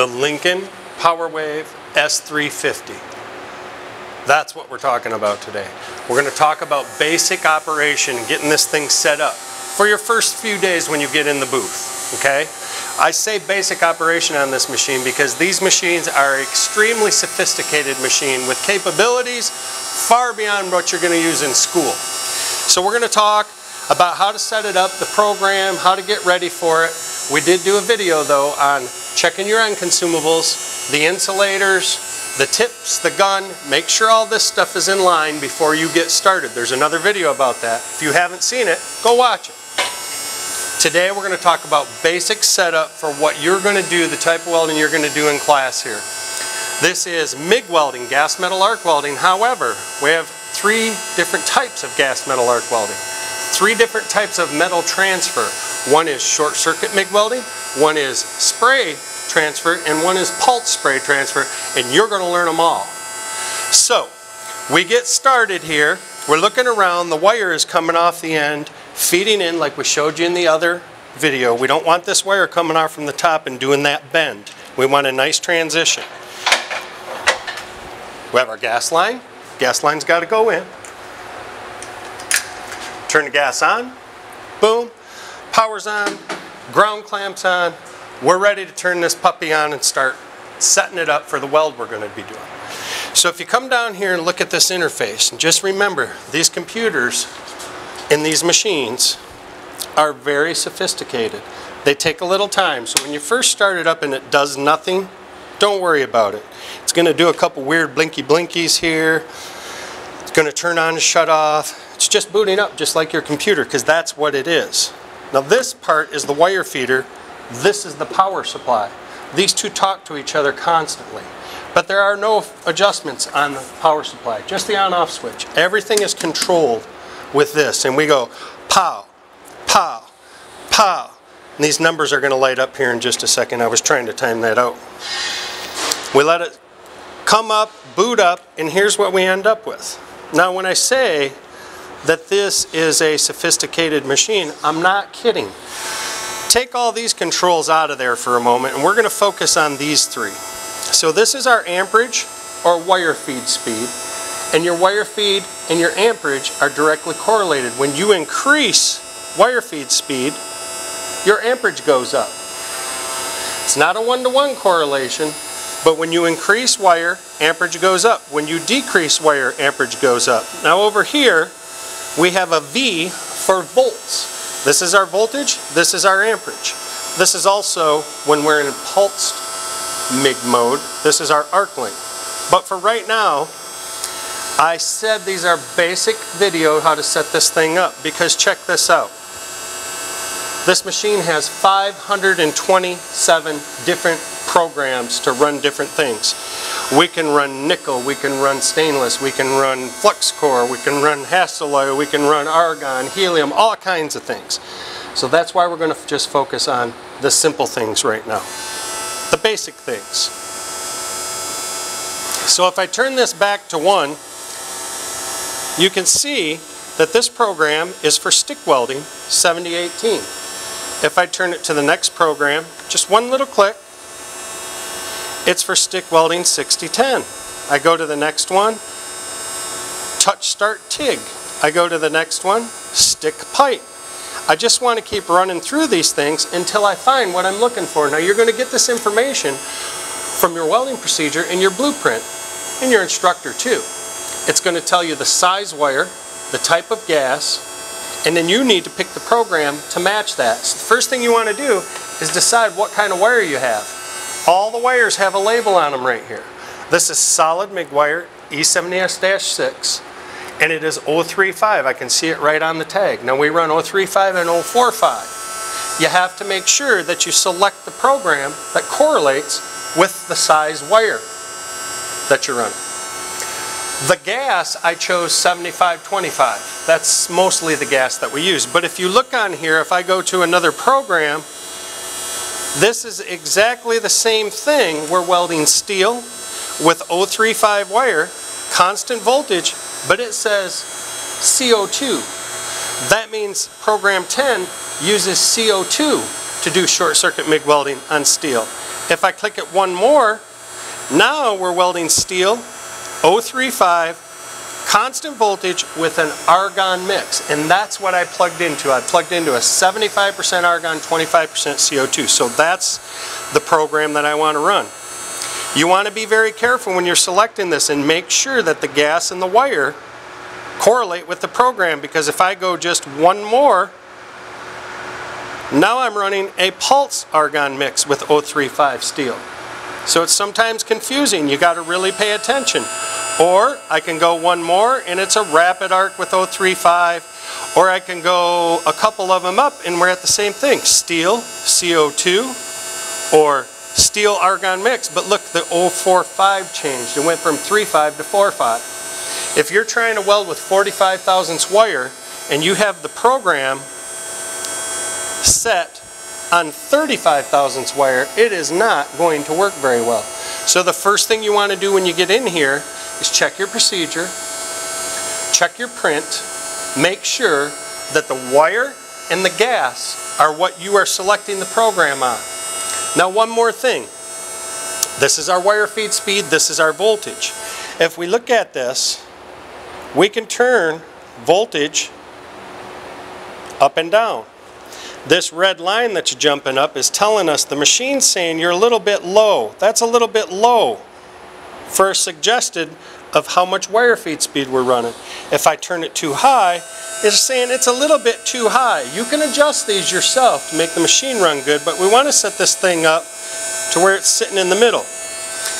the Lincoln PowerWave S350. That's what we're talking about today. We're going to talk about basic operation, getting this thing set up for your first few days when you get in the booth, okay? I say basic operation on this machine because these machines are extremely sophisticated machine with capabilities far beyond what you're going to use in school. So we're going to talk about how to set it up, the program, how to get ready for it. We did do a video though on checking your end consumables, the insulators, the tips, the gun, make sure all this stuff is in line before you get started. There's another video about that. If you haven't seen it, go watch it. Today we're going to talk about basic setup for what you're going to do, the type of welding you're going to do in class here. This is MIG welding, gas metal arc welding. However, we have three different types of gas metal arc welding. Three different types of metal transfer. One is short circuit MIG welding, one is spray transfer, and one is pulse spray transfer, and you're going to learn them all. So, we get started here. We're looking around, the wire is coming off the end, feeding in like we showed you in the other video. We don't want this wire coming off from the top and doing that bend. We want a nice transition. We have our gas line. Gas line's got to go in. Turn the gas on. Boom. Power's on. Ground clamps on. We're ready to turn this puppy on and start setting it up for the weld we're going to be doing. So if you come down here and look at this interface, and just remember, these computers in these machines are very sophisticated. They take a little time. So when you first start it up and it does nothing, don't worry about it. It's going to do a couple weird blinky blinkies here. It's going to turn on and shut off. It's just booting up just like your computer because that's what it is. Now this part is the wire feeder. This is the power supply. These two talk to each other constantly. But there are no adjustments on the power supply, just the on-off switch. Everything is controlled with this. And we go pow, pow, pow. And these numbers are going to light up here in just a second. I was trying to time that out. We let it come up, boot up, and here's what we end up with. Now when I say that this is a sophisticated machine, I'm not kidding. Take all these controls out of there for a moment and we're going to focus on these three. So this is our amperage or wire feed speed and your wire feed and your amperage are directly correlated. When you increase wire feed speed, your amperage goes up. It's not a one-to-one -one correlation, but when you increase wire, amperage goes up. When you decrease wire, amperage goes up. Now over here, we have a V for volts. This is our voltage, this is our amperage. This is also when we're in pulsed MIG mode, this is our arc length. But for right now, I said these are basic video how to set this thing up because check this out. This machine has 527 different programs to run different things. We can run nickel, we can run stainless, we can run flux core, we can run Hastelloy, we can run argon, helium, all kinds of things. So that's why we're going to just focus on the simple things right now. The basic things. So if I turn this back to one, you can see that this program is for stick welding 7018. If I turn it to the next program, just one little click, it's for stick welding 6010. I go to the next one, touch start TIG. I go to the next one, stick pipe. I just want to keep running through these things until I find what I'm looking for. Now you're going to get this information from your welding procedure in your blueprint and your instructor too. It's going to tell you the size wire, the type of gas, and then you need to pick the program to match that. So the first thing you want to do is decide what kind of wire you have. All the wires have a label on them right here. This is solid MIG wire E70S-6 and it is 035. I can see it right on the tag. Now we run 035 and 045. You have to make sure that you select the program that correlates with the size wire that you're running. The gas, I chose 7525. That's mostly the gas that we use. But if you look on here, if I go to another program, this is exactly the same thing. We're welding steel with 035 wire, constant voltage, but it says CO2. That means program 10 uses CO2 to do short circuit MIG welding on steel. If I click it one more, now we're welding steel 035 constant voltage with an argon mix. And that's what I plugged into. I plugged into a 75% argon, 25% CO2. So that's the program that I want to run. You want to be very careful when you're selecting this and make sure that the gas and the wire correlate with the program because if I go just one more, now I'm running a pulse argon mix with 035 steel. So it's sometimes confusing. You got to really pay attention. Or I can go one more and it's a rapid arc with 035. Or I can go a couple of them up and we're at the same thing. Steel, CO2, or steel argon mix. But look, the 045 changed. It went from 35 to 45. If you're trying to weld with 45 thousandths wire and you have the program set on 35 thousandths wire, it is not going to work very well. So the first thing you want to do when you get in here is check your procedure, check your print, make sure that the wire and the gas are what you are selecting the program on. Now one more thing. This is our wire feed speed, this is our voltage. If we look at this, we can turn voltage up and down. This red line that's jumping up is telling us the machine's saying you're a little bit low. That's a little bit low for suggested of how much wire feed speed we're running. If I turn it too high, it's saying it's a little bit too high. You can adjust these yourself to make the machine run good, but we want to set this thing up to where it's sitting in the middle.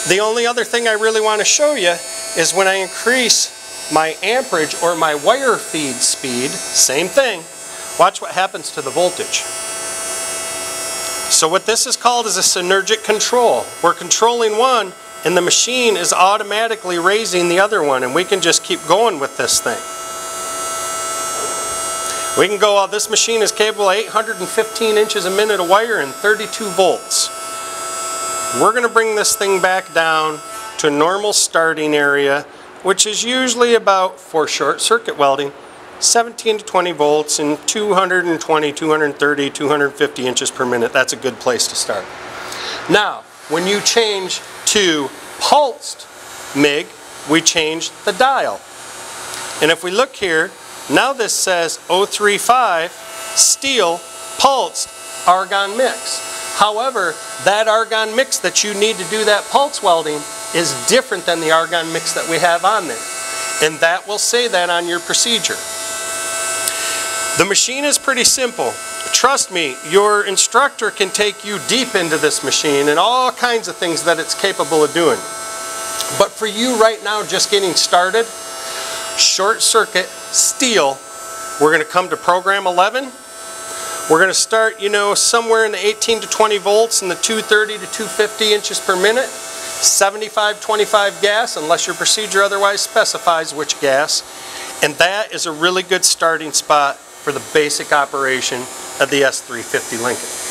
The only other thing I really want to show you is when I increase my amperage or my wire feed speed, same thing, Watch what happens to the voltage. So what this is called is a synergic control. We're controlling one and the machine is automatically raising the other one and we can just keep going with this thing. We can go, uh, this machine is capable of 815 inches a minute of wire and 32 volts. We're going to bring this thing back down to normal starting area, which is usually about, for short circuit welding, 17 to 20 volts and 220, 230, 250 inches per minute. That's a good place to start. Now, when you change to pulsed MIG, we change the dial. And if we look here, now this says 035 steel pulsed argon mix. However, that argon mix that you need to do that pulse welding is different than the argon mix that we have on there. And that will say that on your procedure. The machine is pretty simple. Trust me, your instructor can take you deep into this machine and all kinds of things that it's capable of doing. But for you right now, just getting started, short circuit, steel, we're going to come to program 11. We're going to start, you know, somewhere in the 18 to 20 volts and the 230 to 250 inches per minute. 75-25 gas, unless your procedure otherwise specifies which gas. And that is a really good starting spot for the basic operation of the S350 Lincoln.